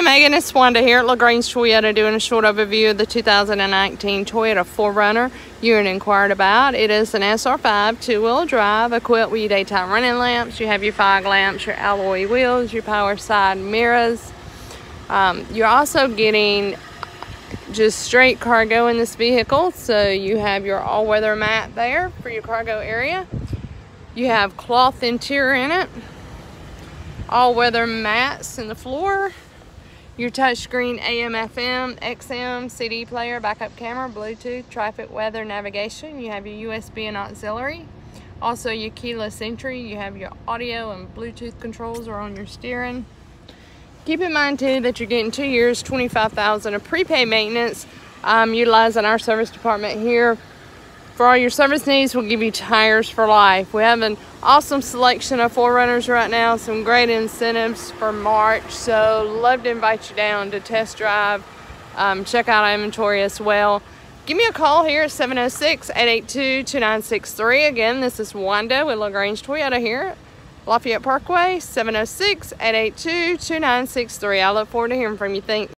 Hey Megan, it's Wanda here at LaGrange Toyota doing a short overview of the 2019 Toyota 4Runner you had inquired about. It is an SR5 two-wheel drive equipped with your daytime running lamps. You have your fog lamps, your alloy wheels, your power side mirrors. Um, you're also getting just straight cargo in this vehicle. So you have your all-weather mat there for your cargo area. You have cloth interior in it. All-weather mats in the floor your touchscreen AM, FM, XM, CD player, backup camera, Bluetooth, traffic, weather, navigation. You have your USB and auxiliary. Also your keyless entry. You have your audio and Bluetooth controls are on your steering. Keep in mind too that you're getting two years, 25,000 of prepaid maintenance um, utilizing our service department here for all your service needs, we'll give you tires for life. We have an awesome selection of 4Runners right now, some great incentives for March. So love to invite you down to test drive, um, check out our inventory as well. Give me a call here at 706-882-2963. Again, this is Wanda with LaGrange Toyota here Lafayette Parkway, 706-882-2963. I look forward to hearing from you. Thanks.